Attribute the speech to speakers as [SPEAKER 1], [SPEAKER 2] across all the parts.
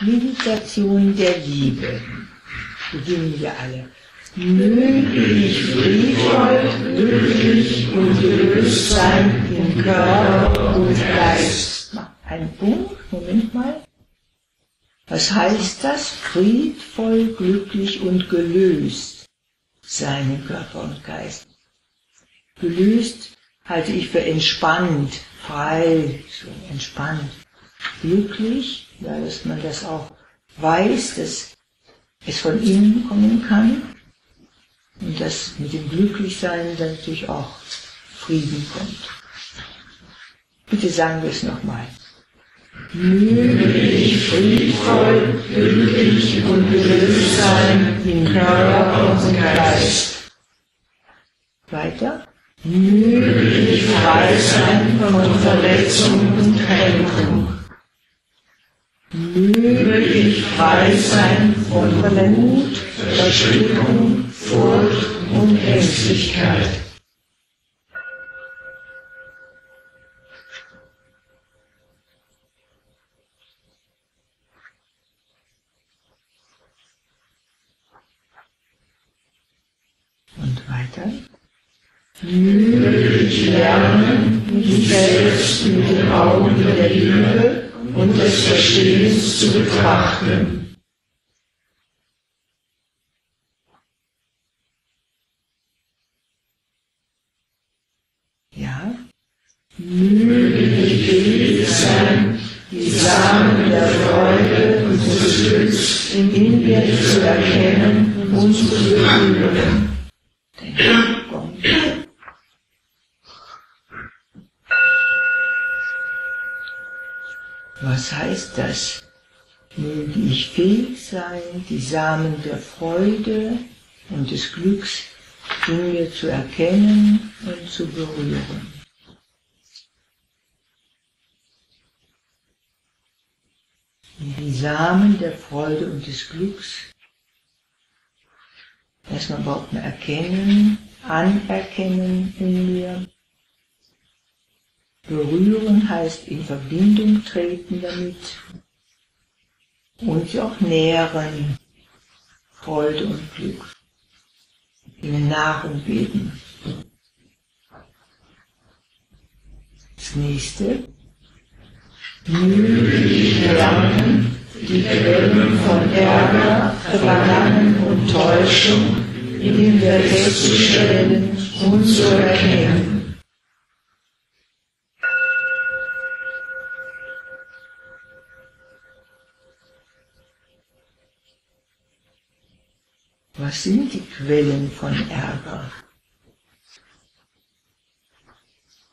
[SPEAKER 1] Meditation der Liebe. Beginnen wir alle. Möge ich friedvoll, glücklich und gelöst sein in Körper und Geist. Ein Punkt, Moment mal. Was heißt das? Friedvoll, glücklich und gelöst sein in Körper und Geist. Gelöst halte ich für entspannt, frei, so entspannt. Glücklich, ja, dass man das auch weiß, dass es von innen kommen kann und dass mit dem Glücklichsein dann natürlich auch Frieden kommt. Bitte sagen wir es nochmal. Möge ich friedvoll, glücklich und gelöst sein in Körper und Geist. Weiter. Möge ich frei sein von Verletzung und Kränkung. Möge ich frei sein von Wut, Verstrickung, Furcht und Ängstlichkeit. Und weiter. Möge ich lernen, mich selbst mit den Augen der Liebe und des Verstehens zu betrachten. Ja, möge ich fähig sein, die Samen der Freude und des Glücks in mir zu erkennen und zu berühren. Was heißt das? Möge ich fähig sein, die Samen der Freude und des Glücks in mir zu erkennen und zu berühren. Die Samen der Freude und des Glücks erstmal überhaupt erkennen, anerkennen in mir Berühren heißt in Verbindung treten damit und sie auch nähren, Freude und Glück, ihnen Nahrung geben. Das nächste. Ich lernen, die Quellen von Ärger, Verlangen und Täuschung in mir festzustellen und zu erkennen. Was sind die Quellen von Ärger?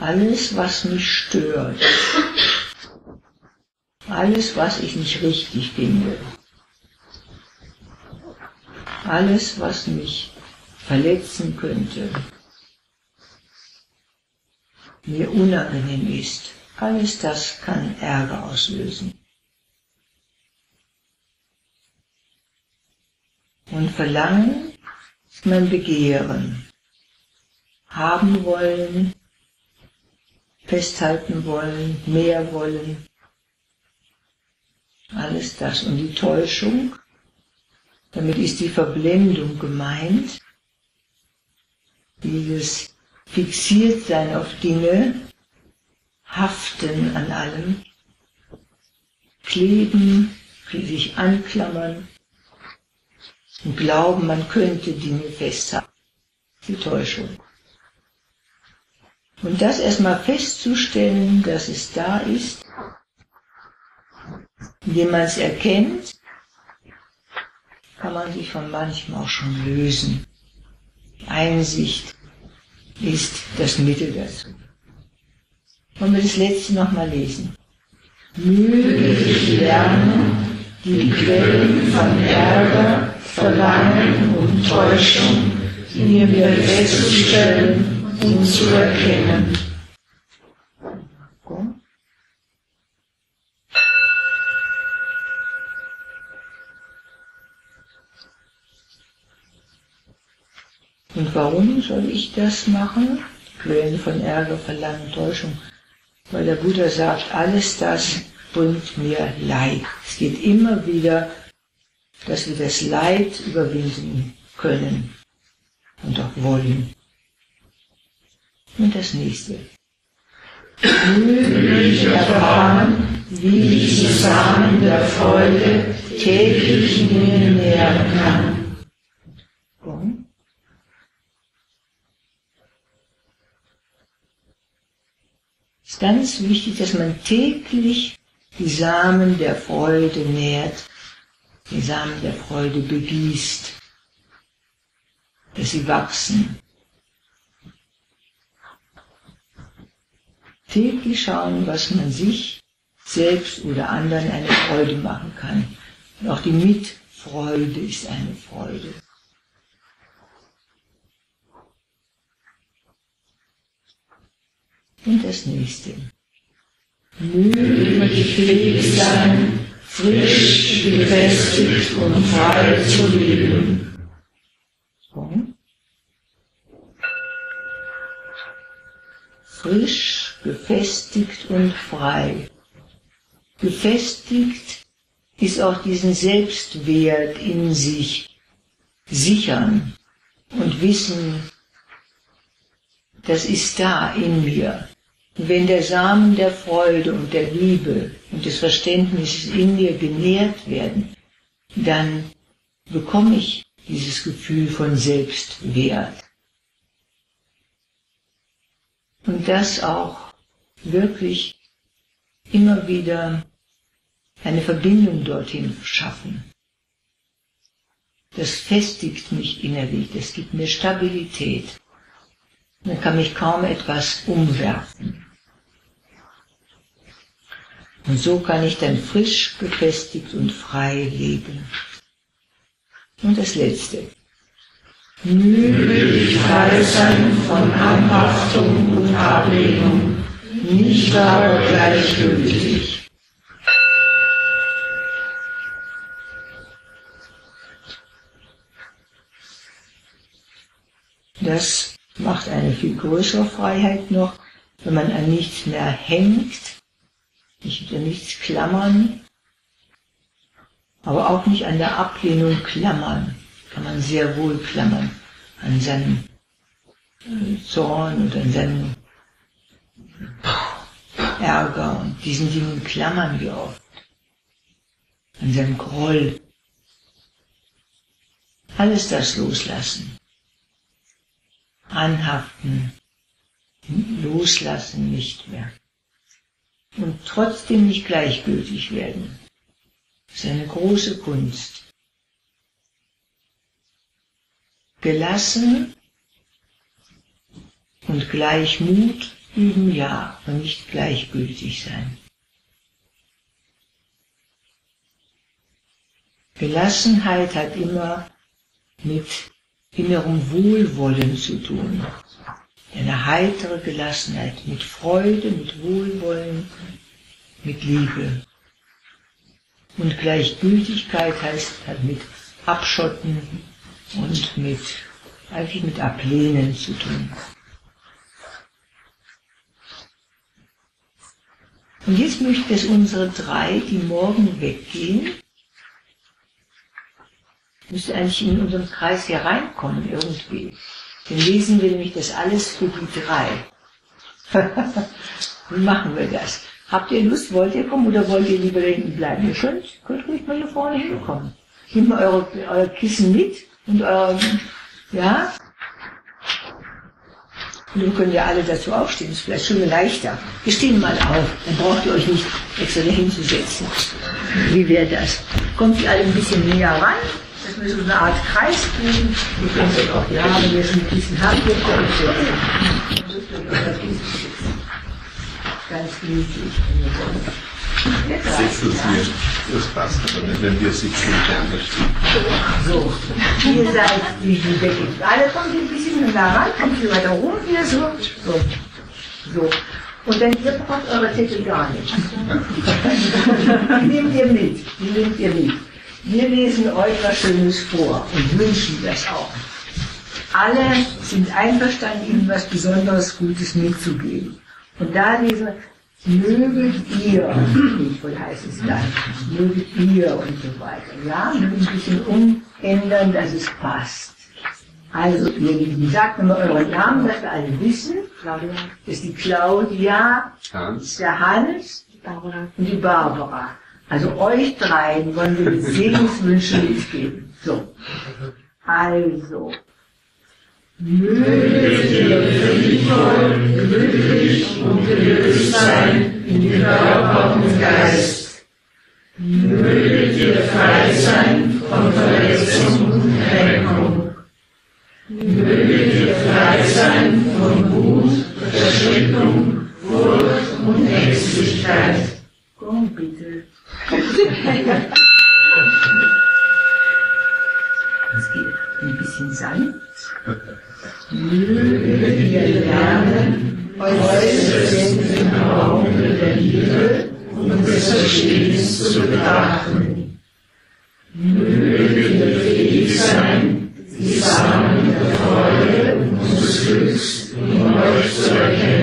[SPEAKER 1] Alles, was mich stört. Alles, was ich nicht richtig finde. Alles, was mich verletzen könnte. Mir unangenehm ist. Alles das kann Ärger auslösen. Und Verlangen ist mein Begehren. Haben wollen, festhalten wollen, mehr wollen. Alles das. Und die Täuschung, damit ist die Verblendung gemeint. Dieses Fixiertsein auf Dinge, Haften an allem, Kleben, sich anklammern, und glauben, man könnte Dinge festhalten. Die Täuschung. Und das erstmal festzustellen, dass es da ist, indem man es erkennt, kann man sich von manchem auch schon lösen. Einsicht ist das Mittel dazu. Wollen wir das letzte nochmal lesen? Möge ich lernen, die Quellen von Ärger Verlangen und Täuschung mir festzustellen und zu erkennen. Und warum soll ich das machen? Quellen von Ärger, Verlangen, Täuschung. Weil der Buddha sagt, alles das, bringt mir Leid. Es geht immer wieder, dass wir das Leid überwinden können und auch wollen. Und das nächste. Glücklich erfahren, wie ich die Samen der Freude täglich mir nähern kann. Es ist ganz wichtig, dass man täglich die Samen der Freude nährt, die Samen der Freude begießt, dass sie wachsen. Täglich schauen, was man sich selbst oder anderen eine Freude machen kann. Und auch die Mitfreude ist eine Freude. Und das nächste. Möge ich fähig sein, frisch, gefestigt und frei zu leben. Frisch, gefestigt und frei. Gefestigt ist auch diesen Selbstwert in sich sichern und wissen, das ist da in mir. Wenn der Samen der Freude und der Liebe und des Verständnisses in mir genährt werden, dann bekomme ich dieses Gefühl von Selbstwert. Und das auch wirklich immer wieder eine Verbindung dorthin schaffen. Das festigt mich innerlich, das gibt mir Stabilität. Dann kann mich kaum etwas umwerfen. Und so kann ich dann frisch, gefestigt und frei leben. Und das Letzte. Möge ich frei sein von Anhaftung und Ablehnung, nicht aber gleichgültig. Das macht eine viel größere Freiheit noch, wenn man an nichts mehr hängt nicht an nichts klammern, aber auch nicht an der Ablehnung klammern. Kann man sehr wohl klammern an seinem Zorn und an seinem Ärger und diesen Dingen klammern wir oft. An seinem Groll. Alles das loslassen. Anhaften. Loslassen nicht mehr und trotzdem nicht gleichgültig werden. Das ist eine große Kunst. Gelassen und Gleichmut üben ja, aber nicht gleichgültig sein. Gelassenheit hat immer mit innerem Wohlwollen zu tun eine heitere Gelassenheit, mit Freude, mit Wohlwollen, mit Liebe. Und Gleichgültigkeit heißt halt mit Abschotten und mit, eigentlich mit Ablehnen zu tun. Und jetzt möchte ich, dass unsere drei, die morgen weggehen, müsste eigentlich in unserem Kreis hier reinkommen irgendwie. Dann lesen wir nämlich das alles für die drei. Wie machen wir das? Habt ihr Lust, wollt ihr kommen oder wollt ihr lieber da hinten bleiben? Ihr könnt, könnt ruhig mal hier vorne hinkommen. Nehmt mal eure, euer Kissen mit und euer, ja? Und dann könnt ihr alle dazu aufstehen, das ist vielleicht schon leichter. Wir stehen mal auf, dann braucht ihr euch nicht extra dahin zu setzen. Wie wäre das? Kommt ihr alle ein bisschen näher ran dass wir so eine Art Kreis bilden. Ihr könnt es auch, ja, wenn ihr schon ein bisschen habt, ihr könnt so. Ganz gemütlich.
[SPEAKER 2] Setzen Sie, das passt, aber nicht, wenn wir sitzen und.
[SPEAKER 1] So, ihr seid die, die Decke. Alle kommt ein bisschen nah ran, kommt hier weiter rum, hier so. So. so. Und dann ihr braucht eure Zettel gar nicht. die nehmt ihr mit. Die nehmt ihr mit. Wir lesen euch was Schönes vor und wünschen das auch. Alle sind einverstanden, ihnen was besonders Gutes mitzugeben. Und da lesen wir, möget ihr, wohl heißt es dann, möget ihr und so weiter. Ja, ein bisschen umändern, dass es passt. Also, ihr Lieben, sagt nochmal euren Namen, dass wir alle wissen.
[SPEAKER 3] Claudia,
[SPEAKER 1] Das ist die Claudia,
[SPEAKER 2] Hans,
[SPEAKER 1] der Hans
[SPEAKER 3] Barbara.
[SPEAKER 1] und die Barbara. Also euch dreien wollen wir die Segenswünsche mitgeben. So. Also. Möget ihr friedvoll, glücklich und gelöst sein in Körper und Geist. Möget ihr frei sein von Verletzung und Kränkung. Möget ihr frei sein von Wut, Verschreckung, Furcht und Ängstlichkeit. Komm bitte. Es geht ein bisschen sanft. Möget ihr lernen, euch selbst im Auge der Liebe und des Verstehens zu betrachten. Möget ihr fähig sein, die Samen der Freude und des Glücks in euch zu erkennen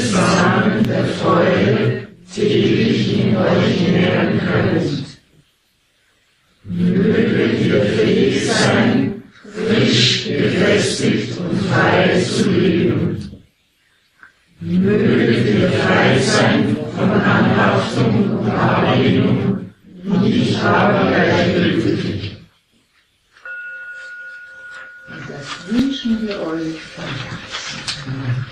[SPEAKER 1] Samen der Freude täglich in euch nähren könnt. Möget ihr fähig sein, frisch, gefestigt und frei zu leben. Möget ihr frei sein von Anhaftung und Ablehnung, und ich aber gleichgültig. Und das wünschen wir euch von Herzen.